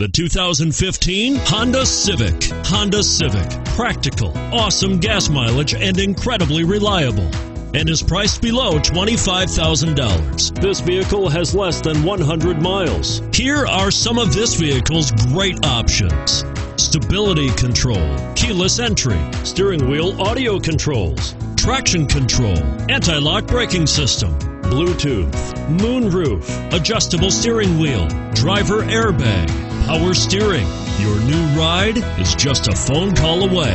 The 2015 Honda Civic. Honda Civic. Practical, awesome gas mileage, and incredibly reliable. And is priced below $25,000. This vehicle has less than 100 miles. Here are some of this vehicle's great options stability control, keyless entry, steering wheel audio controls, traction control, anti lock braking system Bluetooth, moonroof, adjustable steering wheel, driver airbag, power steering. Your new ride is just a phone call away.